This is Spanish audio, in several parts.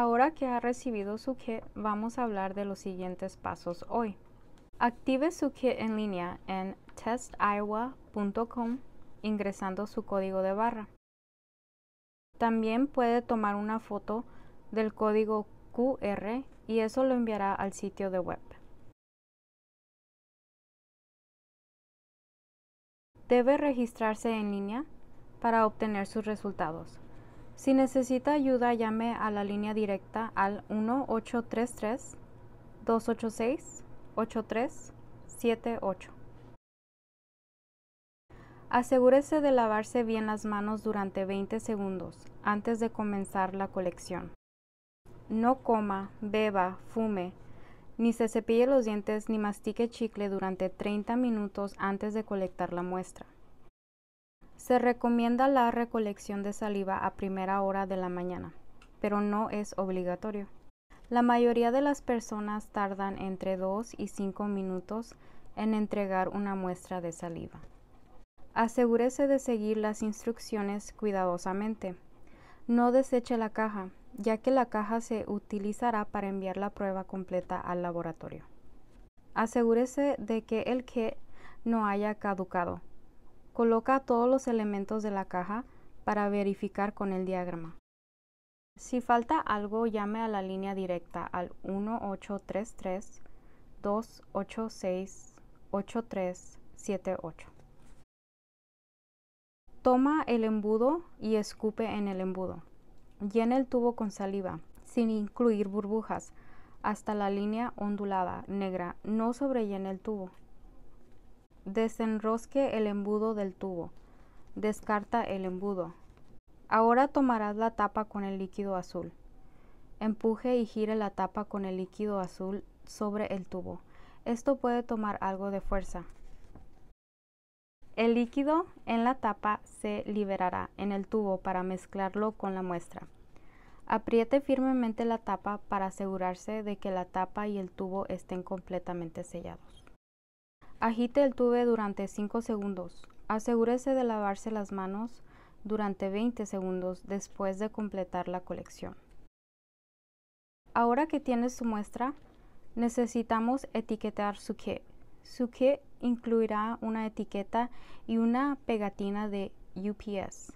Ahora que ha recibido su kit, vamos a hablar de los siguientes pasos hoy. Active su kit en línea en testiowa.com ingresando su código de barra. También puede tomar una foto del código QR y eso lo enviará al sitio de web. Debe registrarse en línea para obtener sus resultados. Si necesita ayuda, llame a la línea directa al 1833-286-8378. Asegúrese de lavarse bien las manos durante 20 segundos antes de comenzar la colección. No coma, beba, fume, ni se cepille los dientes ni mastique chicle durante 30 minutos antes de colectar la muestra. Se recomienda la recolección de saliva a primera hora de la mañana, pero no es obligatorio. La mayoría de las personas tardan entre 2 y 5 minutos en entregar una muestra de saliva. Asegúrese de seguir las instrucciones cuidadosamente. No deseche la caja, ya que la caja se utilizará para enviar la prueba completa al laboratorio. Asegúrese de que el kit no haya caducado. Coloca todos los elementos de la caja para verificar con el diagrama. Si falta algo, llame a la línea directa al 1833 286 8378. Toma el embudo y escupe en el embudo. Llena el tubo con saliva, sin incluir burbujas, hasta la línea ondulada negra. No sobrellene el tubo. Desenrosque el embudo del tubo. Descarta el embudo. Ahora tomarás la tapa con el líquido azul. Empuje y gire la tapa con el líquido azul sobre el tubo. Esto puede tomar algo de fuerza. El líquido en la tapa se liberará en el tubo para mezclarlo con la muestra. Apriete firmemente la tapa para asegurarse de que la tapa y el tubo estén completamente sellados. Agite el tubo durante 5 segundos. Asegúrese de lavarse las manos durante 20 segundos después de completar la colección. Ahora que tiene su muestra, necesitamos etiquetar su kit. Su kit incluirá una etiqueta y una pegatina de UPS.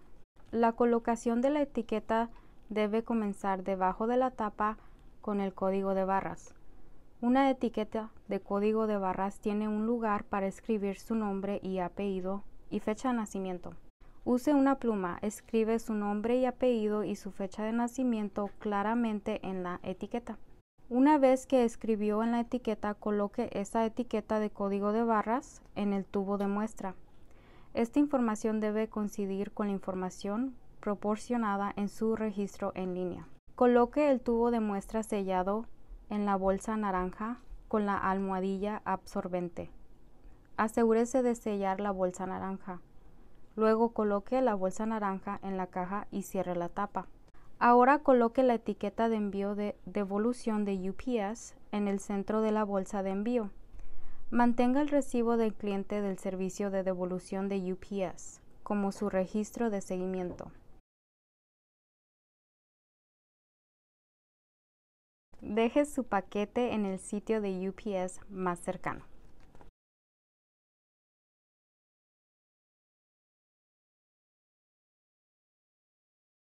La colocación de la etiqueta debe comenzar debajo de la tapa con el código de barras. Una etiqueta de código de barras tiene un lugar para escribir su nombre y apellido y fecha de nacimiento. Use una pluma, escribe su nombre y apellido y su fecha de nacimiento claramente en la etiqueta. Una vez que escribió en la etiqueta, coloque esa etiqueta de código de barras en el tubo de muestra. Esta información debe coincidir con la información proporcionada en su registro en línea. Coloque el tubo de muestra sellado en la bolsa naranja con la almohadilla absorbente. Asegúrese de sellar la bolsa naranja. Luego coloque la bolsa naranja en la caja y cierre la tapa. Ahora coloque la etiqueta de envío de devolución de UPS en el centro de la bolsa de envío. Mantenga el recibo del cliente del servicio de devolución de UPS como su registro de seguimiento. Deje su paquete en el sitio de UPS más cercano.